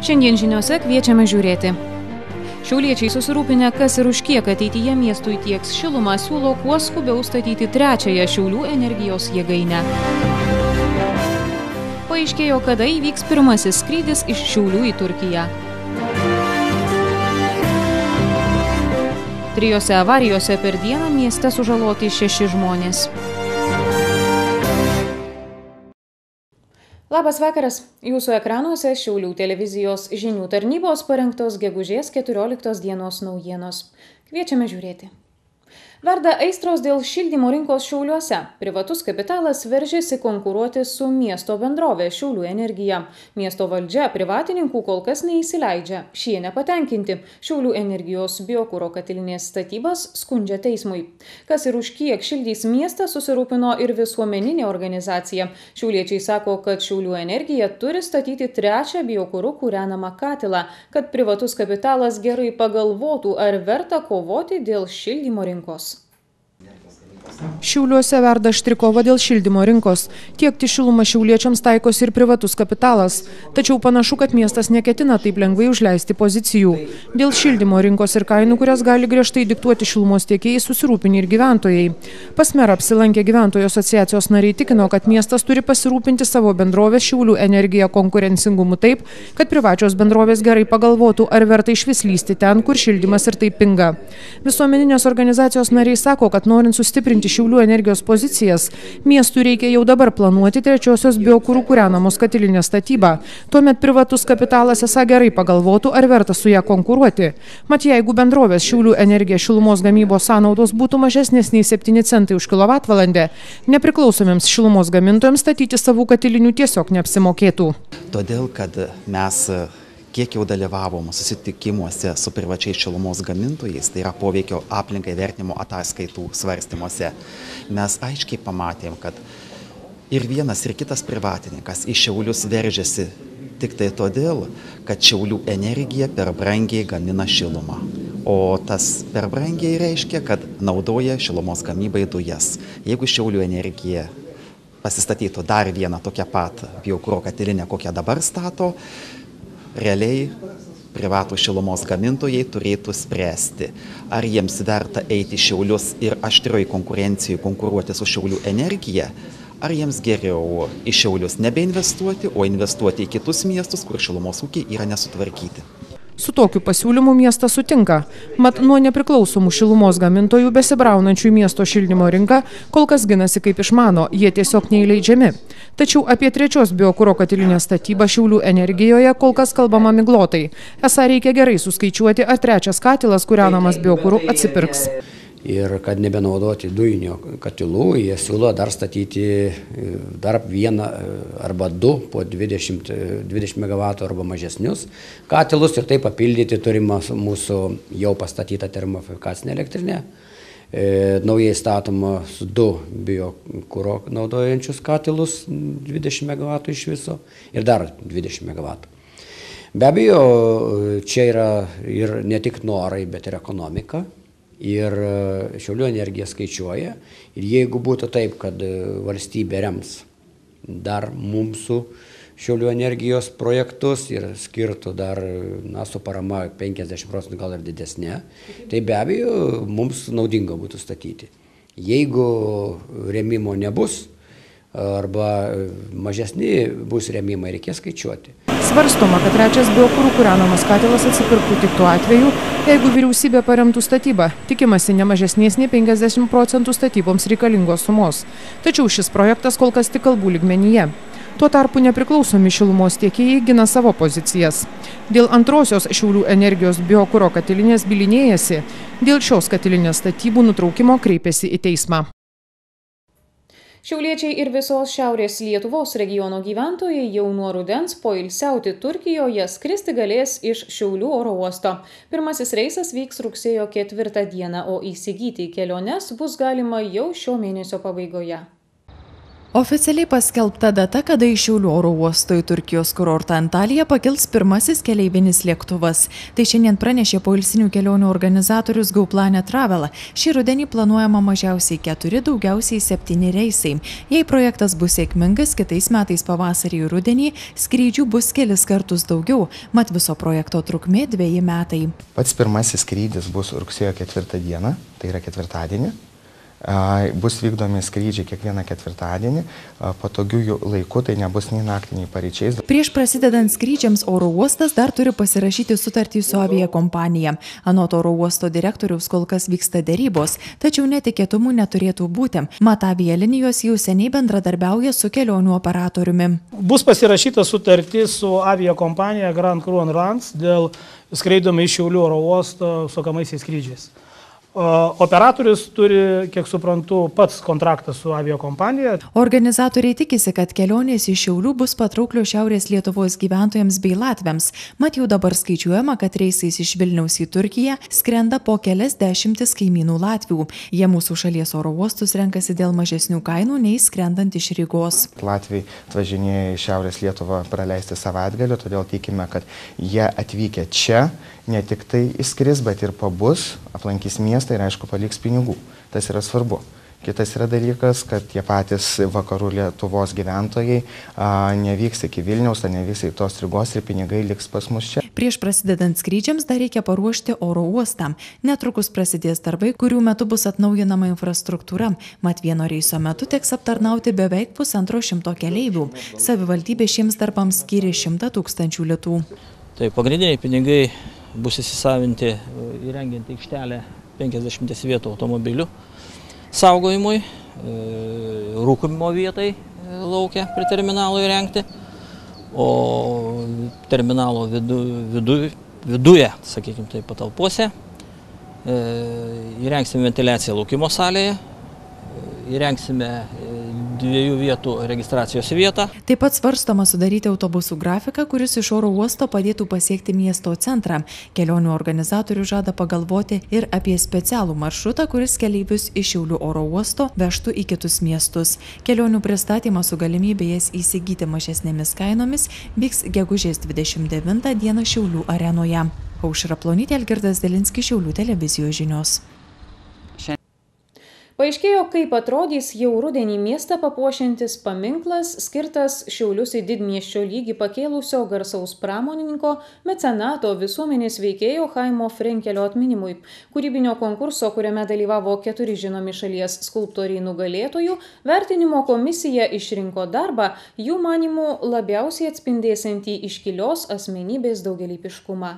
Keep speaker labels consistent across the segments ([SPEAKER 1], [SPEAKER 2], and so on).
[SPEAKER 1] Šiandien žiniuose kviečiame žiūrėti. Šiauliečiai susirūpinę, kas ir už kiek ateityje miestui tieks šilumą, siūlo kuo skubiau statyti trečiąją Šiaulių energijos jėgainę. Paaiškėjo, kada įvyks pirmasis skrydis iš Šiaulių į Turkiją. Trijose avarijose per dieną mieste sužaloti šeši žmonės. Labas vakaras. Jūsų ekranuose Šiaulių televizijos žinių tarnybos parengtos gegužės 14 dienos naujienos. Kviečiame žiūrėti. Verda aistros dėl šildymo rinkos Šiauliuose. Privatus kapitalas veržėsi konkuruoti su miesto bendrovė Šiaulių energija. Miesto valdžia privatininkų kol kas neįsileidžia. Šie nepatenkinti. Šiaulių energijos biokūro katilinės statybas skundžia teismui. Kas ir už kiek šildys miestą susirūpino ir visuomeninė organizacija. Šiauliečiai sako, kad Šiaulių energija turi statyti trečią biokūrų kūrenamą katilą, kad privatus kapitalas gerai pagalvotų, ar verta kovoti dėl šildymo rinkos.
[SPEAKER 2] Šiauliuose verda štrikova dėl šildymo rinkos. Tiekti šilumą šiauliečiams taikosi ir privatus kapitalas. Tačiau panašu, kad miestas neketina taip lengvai užleisti pozicijų. Dėl šildymo rinkos ir kainų, kurias gali griežtai diktuoti šilumos tiekėjai, susirūpini ir gyventojai. Pas merą apsilankę gyventojų asociacijos nariai tikino, kad miestas turi pasirūpinti savo bendrovės Šiaulių energiją konkurencingumu taip, kad privačios bendrovės gerai pagalvotų, ar verta iš vis lysti ten, kur šildymas ir taip pinga. Visuomeninės organizacijos nariai sako, kad norint sustiprinti Šiaulių energijos pozicijas, miestui reikia jau dabar planuoti trečiosios biokūrų kūrenamos katilinės statybą. Tuomet privatus kapitalas esą gerai pagalvotų, ar verta su ją konkuruoti. Mat jeigu bendrovės Šiaulių energija šilumos gamybos sąnaudos būtų mažesnės nei 7 centai už kilovatvalandę, nepriklausomiems šilumos gamintojams statyti savų katilinių tiesiog neapsimokėtų.
[SPEAKER 3] Todėl, kad mes kiek jau dalyvavom susitikimuose su privačiais šilumos gamintojais, tai yra poveikio aplinkai vertinimo ataskaitų svarstymuose, mes aiškiai pamatėm, kad ir vienas, ir kitas privatininkas į Šiaulius veržiasi tik tai todėl, kad Šiaulių energija per brangiai gamina šilumą. O tas per brangiai reiškia, kad naudoja šilumos gamybai dujas. Jeigu Šiaulių energija pasistatytų dar vieną tokią pat biokuro katilinę, kokią dabar stato, realiai privatų šilumos gamintojai turėtų spręsti, ar jiems verta eiti Šiaulius ir aštrioj konkurencijoje konkuruoti su Šiaulių energija, ar jiems geriau į Šiaulius nebeinvestuoti, o investuoti į kitus miestus, kur šilumos ūkiai yra nesutvarkyti.
[SPEAKER 2] Su tokiu pasiūlymu miestas sutinka. Mat nuo nepriklausomų šilumos gamintojų besibraunančių į miesto šildymo rinką kol kas ginasi kaip išmano, jie tiesiog neįleidžiami. Tačiau apie trečios biokūro katilinės statybą Šiaulių energijoje kol kas kalbama miglotai. Esą reikia gerai suskaičiuoti, ar trečias katilas kūrenamas biokūru atsipirks
[SPEAKER 4] ir kad nebenaudoti dujinio katilų, jie siūlo dar statyti dar vieną arba du po 20, 20 MW arba mažesnius katilus ir taip papildyti turimą mūsų jau pastatytą termofikacinę elektrinę. E, naujai statomos du biokūro naudojančius katilus 20 MW iš viso ir dar 20 MW. Be abejo, čia yra ir ne tik norai, bet ir ekonomika ir Šiaulių energija skaičiuoja. Ir jeigu būtų taip, kad valstybė rems dar mūsų Šiaulių energijos projektus ir skirtų dar, na, su parama 50 procentų gal ir didesnė, tai be abejo mums naudinga būtų statyti. Jeigu remimo nebus, arba mažesni bus remimai, reikės skaičiuoti.
[SPEAKER 2] Svarstoma, kad trečias biokūrų kūrenamas katilas atsipirktų tik tuo atveju, jeigu vyriausybė paremtų statybą. Tikimasi ne mažesnės nei 50 procentų statyboms reikalingos sumos. Tačiau šis projektas kol kas tik kalbų ligmenyje. Tuo tarpu nepriklausomi šilumos tiekėjai gina savo pozicijas. Dėl antrosios Šiaulių energijos biokūro katilinės bilinėjasi, dėl šios katilinės statybų nutraukimo kreipėsi į teismą.
[SPEAKER 1] Šiauliečiai ir visos Šiaurės Lietuvos regiono gyventojai jau nuo rudens poilsiauti Turkijoje skristi galės iš Šiaulių oro uosto. Pirmasis reisas vyks rugsėjo ketvirtą dieną, o įsigyti keliones bus galima jau šio mėnesio pabaigoje.
[SPEAKER 5] Oficialiai paskelbta data, kada iš Šiaulių oro uosto į Turkijos kurortą Antaliją pakils pirmasis keleivinis lėktuvas. Tai šiandien pranešė poilsinių kelionių organizatorius Gauplanė Travel. Šį rudenį planuojama mažiausiai keturi, daugiausiai septyni reisai. Jei projektas bus sėkmingas, kitais metais pavasarį ir rudenį skrydžių bus kelis kartus daugiau, mat viso projekto trukmė dviejai metai.
[SPEAKER 6] Pats pirmasis skrydis bus rugsėjo ketvirtą dieną, tai yra ketvirtadienį bus vykdomi skrydžiai kiekvieną ketvirtadienį, patogių laikų, tai nebus nei naktį, nei pareičiais.
[SPEAKER 5] Prieš prasidedant skrydžiams oro uostas dar turi pasirašyti sutartį su aviakompanija. Anot oro uosto direktoriaus kol kas vyksta dėrybos, tačiau netikėtumų neturėtų būti. Mat avialinijos jau seniai bendradarbiauja su kelionių operatoriumi.
[SPEAKER 7] Bus pasirašyta sutartis su aviakompanija Grand Cruan Runs dėl skraidomi iš Šiaulių oro uosto sukamaisiais skrydžiais. Operatorius turi, kiek suprantu, pats kontraktą su aviokompanija.
[SPEAKER 5] Organizatoriai tikisi, kad kelionės iš Šiaulių bus patrauklios Šiaurės Lietuvos gyventojams bei Latviams. Mat jau dabar skaičiuojama, kad reisais iš Vilniaus į Turkiją skrenda po kelias dešimtis kaimynų Latvių. Jie mūsų šalies oro uostus renkasi dėl mažesnių kainų nei skrendant iš Rygos.
[SPEAKER 6] Latviai atvažinėja į Šiaurės Lietuvą praleisti savaitgalį, todėl tikime, kad jie atvykę čia ne tik tai įskris, bet ir pabus, aplankys miestą ir aišku paliks pinigų. Tas yra svarbu. Kitas yra dalykas, kad tie patys vakarų Lietuvos gyventojai a, nevyks iki Vilniaus, ar nevyks į tos Rygos ir pinigai liks pas mus čia.
[SPEAKER 5] Prieš prasidedant skrydžiams dar reikia paruošti oro uostą. Netrukus prasidės darbai, kurių metu bus atnaujinama infrastruktūra. Mat vieno reiso metu teks aptarnauti beveik pusantro šimto keleivių. Savivaldybė šiems darbams skyrė šimtą tūkstančių litų.
[SPEAKER 8] Tai pagrindiniai pinigai bus įsisavinti e, įrengiant aikštelę 50 vietų automobilių saugojimui, e, rūkumimo vietai e, laukia prie terminalo įrengti, o terminalo vidu, vidu, viduje, sakykime, tai patalpose įrengsime ventiliaciją laukimo salėje, įrengsime dviejų vietų registracijos vietą.
[SPEAKER 5] Taip pat svarstoma sudaryti autobusų grafiką, kuris iš oro uosto padėtų pasiekti miesto centrą. Kelionių organizatorių žada pagalvoti ir apie specialų maršrutą, kuris keleivius iš Šiaulių oro uosto vežtų į kitus miestus. Kelionių pristatymas su galimybė jas įsigyti mažesnėmis kainomis vyks gegužės 29 dieną Šiaulių arenoje. Aušra Plonytė, Algirdas Delinskis, Šiaulių televizijos žinios.
[SPEAKER 1] Paaiškėjo, kaip atrodys jau rudenį miestą papuošiantis paminklas, skirtas Šiaulius į didmieščio lygį pakėlusio garsaus pramonininko, mecenato visuomenės veikėjo Haimo Frenkelio atminimui. Kūrybinio konkurso, kuriame dalyvavo keturi žinomi šalies skulptoriai nugalėtojų, vertinimo komisija išrinko darbą, jų manimų labiausiai atspindėsiantį iškilios asmenybės daugelypiškumą.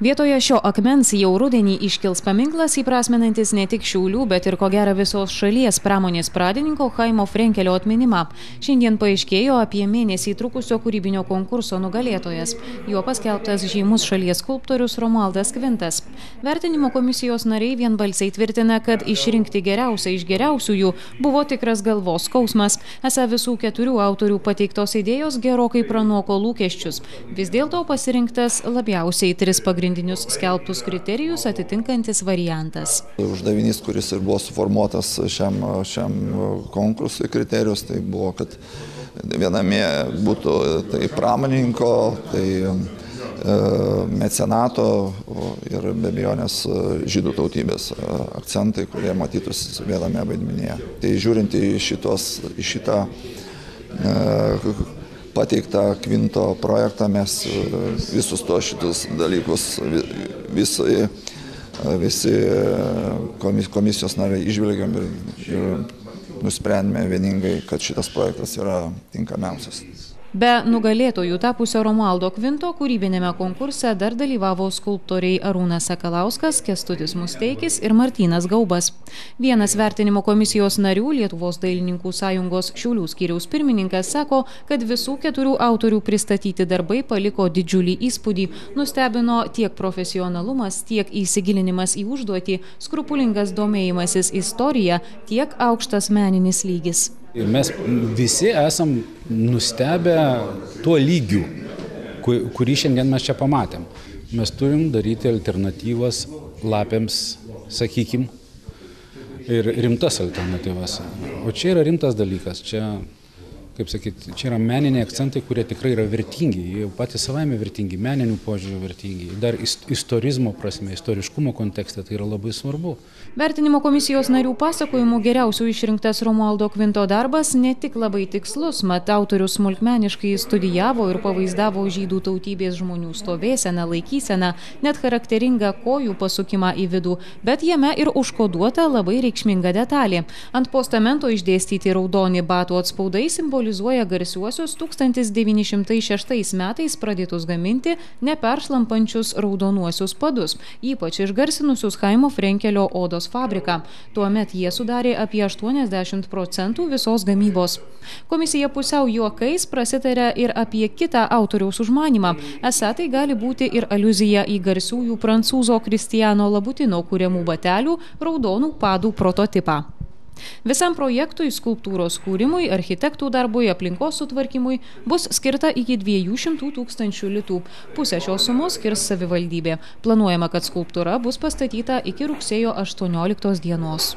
[SPEAKER 1] Vietoje šio akmens jau rudenį iškils paminklas įprasmenantis ne tik Šiaulių, bet ir ko gero visos šalies pramonės pradininko Haimo Frenkelio atminimą. Šiandien paaiškėjo apie mėnesį trukusio kūrybinio konkurso nugalėtojas. Juo paskelbtas žymus šalies skulptorius Romualdas Kvintas. Vertinimo komisijos nariai vienbalsiai tvirtina, kad išrinkti geriausią iš geriausiųjų buvo tikras galvos skausmas. Esą visų keturių autorių pateiktos idėjos gerokai pranoko lūkesčius. Vis dėlto pasirinktas labiausiai tris pagrindinius pagrindinius skelbtus kriterijus atitinkantis variantas.
[SPEAKER 9] Uždavinys, kuris ir buvo suformuotas šiam, šiam konkursui kriterijus, tai buvo, kad viename būtų tai pramoninko, tai e, mecenato ir be abejonės žydų tautybės akcentai, kurie matytųsi viename vaidmenyje. Tai žiūrint į, šitos, į šitą e, pateiktą Kvinto projektą mes e, visus to šitus dalykus visai visi e, komisijos nariai išvelgiam ir, ir nusprendėme vieningai, kad šitas projektas yra tinkamiausias.
[SPEAKER 1] Be nugalėtojų tapusio Romualdo Kvinto kūrybinėme konkurse dar dalyvavo skulptoriai Arūnas Sakalauskas, Kestutis Musteikis ir Martynas Gaubas. Vienas vertinimo komisijos narių Lietuvos dailininkų sąjungos Šiaulių skyriaus pirmininkas sako, kad visų keturių autorių pristatyti darbai paliko didžiulį įspūdį. Nustebino tiek profesionalumas, tiek įsigilinimas į užduotį, skrupulingas domėjimasis istorija, tiek aukštas meninis lygis.
[SPEAKER 10] Ir mes visi esam nustebę tuo lygiu, kurį šiandien mes čia pamatėm. Mes turim daryti alternatyvas lapėms, sakykim, ir rimtas alternatyvas. O čia yra rimtas dalykas. Čia kaip sakyt, čia yra meniniai akcentai, kurie tikrai yra vertingi, jie jau patys savaime vertingi, meninių požiūrių vertingi, dar istorizmo prasme, istoriškumo kontekste tai yra labai svarbu.
[SPEAKER 1] Vertinimo komisijos narių pasakojimų geriausių išrinktas Romualdo Kvinto darbas ne tik labai tikslus, mat autorius smulkmeniškai studijavo ir pavaizdavo žydų tautybės žmonių stovėseną, laikyseną, net charakteringą kojų pasukimą į vidų, bet jame ir užkoduota labai reikšminga detalė. Ant postamento išdėstyti raudoni batų atspaudai simbolizuoja simbolizuoja garsiuosius 1906 metais pradėtus gaminti neperšlampančius raudonuosius padus, ypač išgarsinusius Chaimo Frenkelio odos fabriką. Tuomet jie sudarė apie 80 procentų visos gamybos. Komisija pusiau juokais prasitarė ir apie kitą autoriaus užmanimą. Esą tai gali būti ir aluzija į garsiųjų prancūzo Kristiano Labutino kūriamų batelių raudonų padų prototipą. Visam projektui, skulptūros kūrimui, architektų darbui, aplinkos sutvarkymui bus skirta iki 200 tūkstančių litų. Pusę šios sumos skirs savivaldybė. Planuojama, kad skulptūra bus pastatyta iki rugsėjo 18 dienos.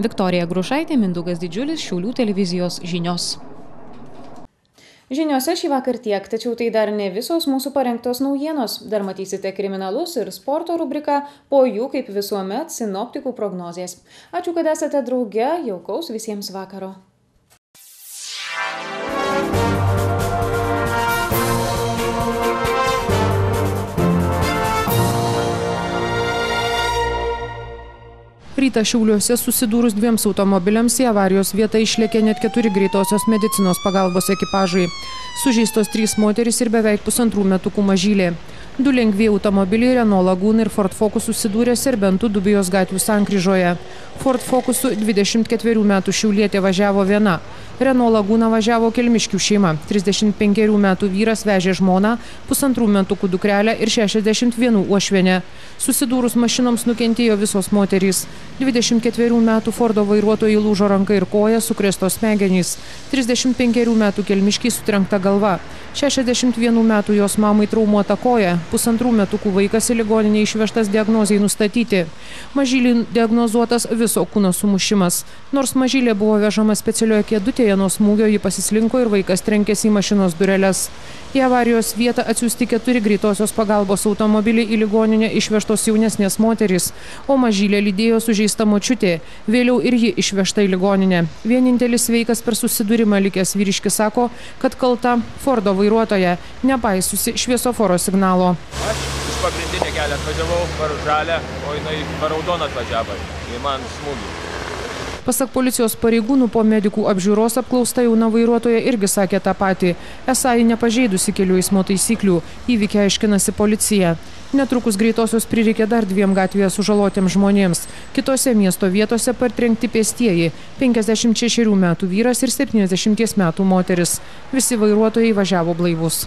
[SPEAKER 1] Viktorija Grušaitė, Mindugas Didžiulis, Šiaulių televizijos žinios. Žiniuose šį vakar tiek, tačiau tai dar ne visos mūsų parengtos naujienos. Dar matysite kriminalus ir sporto rubriką, po jų, kaip visuomet, sinoptikų prognozijas. Ačiū, kad esate drauge, jaukaus visiems vakaro.
[SPEAKER 2] Ryta Šiauliuose susidūrus dviems automobiliams į avarijos vietą išlėkė net keturi greitosios medicinos pagalbos ekipažai. Sužeistos trys moteris ir beveik pusantrų metukų mažylė. Du lengvieji automobiliai Renault Laguna ir Ford Focus susidūrė Serbentų Dubijos gatvių sankryžoje. Ford Focusu 24 metų šiaulietė važiavo viena. Renault Laguna važiavo Kelmiškių šeima. 35 metų vyras vežė žmoną, pusantrų metukų dukrelę ir 61 uošvienę. Susidūrus mašinoms nukentėjo visos moterys. 24 metų Fordo vairuotojai lūžo ranka ir koja, sukrėstos smegenys. 35 metų Kelmiškiai sutrenkta galva. 61 metų jos mamai traumuota koja. Pusantrų metukų vaikas į ligoninę išvežtas diagnozijai nustatyti. Mažylį diagnozuotas viso kūno sumušimas. Nors mažylė buvo vežama specialioje kėdutėje nuo smūgio, ji pasislinko ir vaikas trenkėsi į mašinos dureles. Į avarijos vietą atsiųsti keturi greitosios pagalbos automobiliai į ligoninę išvežtos jaunesnės moterys, o mažylė lydėjo sužeista močiutė. Vėliau ir ji išvežta į ligoninę. Vienintelis sveikas per susidūrimą likęs vyriškis sako, kad kalta Fordo vairuotoja, nepaisusi šviesoforo signalo.
[SPEAKER 11] Aš iš pagrindinį kelią atvažiavau per žalę, o jinai per raudoną atvažiavo. Į man smūgį.
[SPEAKER 2] Pasak policijos pareigūnų po medikų apžiūros apklausta jauna vairuotoja irgi sakė tą patį, esą ji nepažeidusi kelių eismo taisyklių, įvykį aiškinasi policija. Netrukus greitosios prireikė dar dviem gatvėje sužalotiems žmonėms. Kitose miesto vietose partrenkti pėstieji - 56 metų vyras ir 70 metų moteris. Visi vairuotojai važiavo blaivus.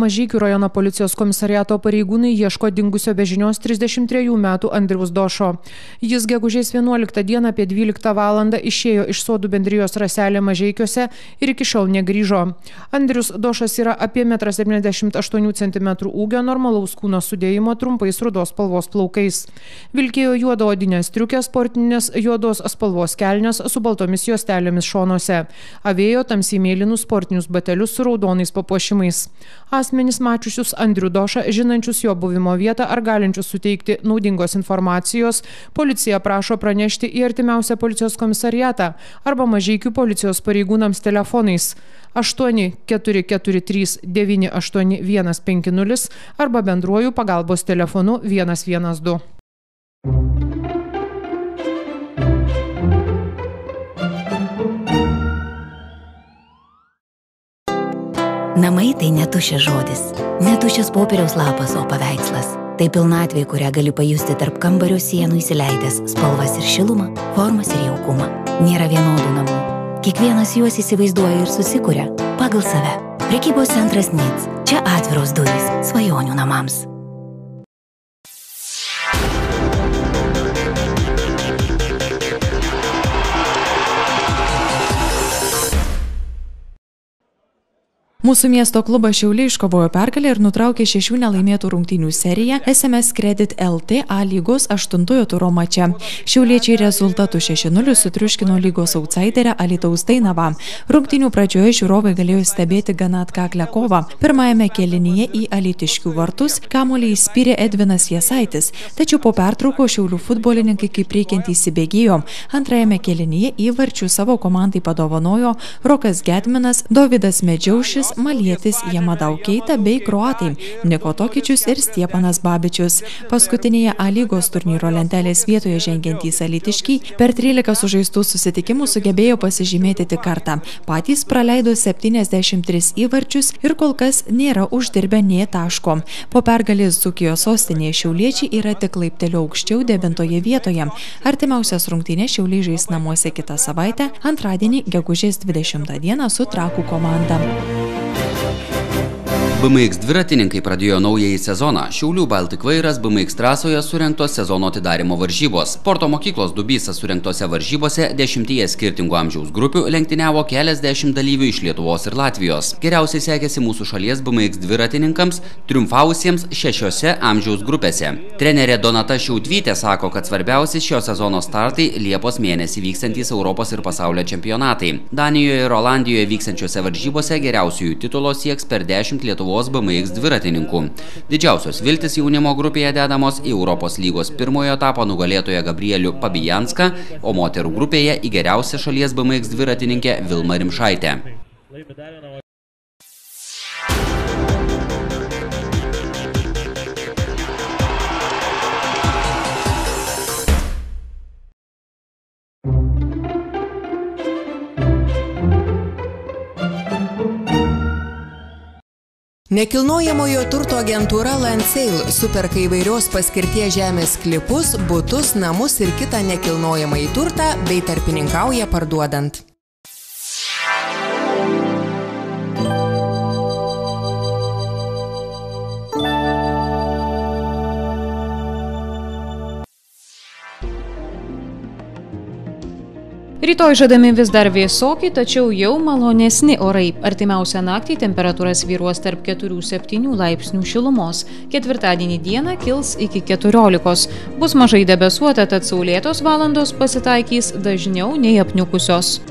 [SPEAKER 2] Mažykių rajono policijos komisariato pareigūnai ieško dingusio be žinios 33 metų Andrius Došo. Jis gegužės 11 dieną apie 12 val. išėjo iš sodų bendrijos raselė Mažykiuose ir iki šiol negryžo. Andrius Došas yra apie 1,78 cm ūgio normalaus kūno sudėjimo trumpais rudos spalvos plaukais. Vilkėjo juodo odinės striukės, sportinės juodos spalvos kelnes su baltomis juostelėmis šonuose. Avėjo tamsiai mėlynus sportinius batelius su raudonais papuošimais. Asmenys mačiusius Andrių Došą, žinančius jo buvimo vietą ar galinčius suteikti naudingos informacijos, policija prašo pranešti į artimiausią policijos komisariatą arba mažykių policijos pareigūnams telefonais 8443 98150 arba bendruoju pagalbos telefonu 112.
[SPEAKER 12] Namai tai netušės žodis, netušės popieriaus lapas, o paveikslas. Tai pilnatvė, kurią gali pajusti tarp kambario sienų įsileidęs spalvas ir šilumą, formas ir jaukumą. Nėra vienodų namų. Kiekvienas juos įsivaizduoja ir susikuria pagal save. Prekybos centras NITS. Čia atviros durys svajonių namams.
[SPEAKER 5] Mūsų miesto klubas Šiauliai iškovojo pergalę ir nutraukė šešių nelaimėtų rungtynių seriją SMS Credit LT A lygos aštuntojo turo mače. Šiauliečiai rezultatu 6-0 sutriuškino lygos outsiderę Alitaus Dainavą. Rungtynių pradžioje žiūrovai galėjo stebėti gana atkaklę kovą. Pirmajame kelinyje į Alitiškių vartus kamuolį įspyrė Edvinas Jasaitis, tačiau po pertrauko Šiaulių futbolininkai kaip reikiant įsibėgėjo. Antrajame kelinyje įvarčių savo komandai padovanojo Rokas Gedminas, Davidas Medžiaušis, Malietis Jamadau Keita bei Kroatai Niko Tokičius ir Stiepanas Babičius. Paskutinėje A lygos turnyro lentelės vietoje žengiantys alitiškiai per 13 sužaistų susitikimų sugebėjo pasižymėti tik kartą. Patys praleido 73 įvarčius ir kol kas nėra uždirbę nie taško. Po pergalės Dzukijos sostinėje šiauliečiai yra tik laipteliu aukščiau devintoje vietoje. Artimiausias rungtynės šiauliai žais namuose kitą savaitę, antradienį gegužės 20 dieną su Trakų komanda.
[SPEAKER 13] BMX dviratininkai pradėjo naująjį sezoną. Šiaulių Baltic vairas BMX trasoje surinktos sezono atidarimo varžybos. Sporto mokyklos Dubysas surinktose varžybose dešimtyje skirtingų amžiaus grupių lenktyniavo keliasdešimt dalyvių iš Lietuvos ir Latvijos. Geriausiai sekėsi mūsų šalies BMX dviratininkams, triumfavusiems šešiose amžiaus grupėse. Trenerė Donata Šiaudvytė sako, kad svarbiausi šio sezono startai Liepos mėnesį vykstantys Europos ir pasaulio čempionatai. Danijoje ir Olandijoje vykstančiose varžybose geriausiųjų titulo sieks per 10 Lietuvos Lietuvos BMX dviratininkų. Didžiausios viltis jaunimo grupėje dedamos į Europos lygos pirmojo etapo nugalėtoją Gabrielių Pabijanską, o moterų grupėje į geriausią šalies BMX dviratininkę Vilmą Rimšaitę.
[SPEAKER 14] Nekilnojamojo turto agentūra Lansale superka įvairios paskirties žemės klipus, butus, namus ir kitą nekilnojamąjį turtą bei tarpininkauja parduodant.
[SPEAKER 1] Rytoj žadami vis dar vėsoki, tačiau jau malonesni orai. Artimiausią naktį temperatūra svyruos tarp 4-7 laipsnių šilumos. Ketvirtadienį dieną kils iki 14. Bus mažai debesuota, tad saulėtos valandos pasitaikys dažniau nei apniukusios.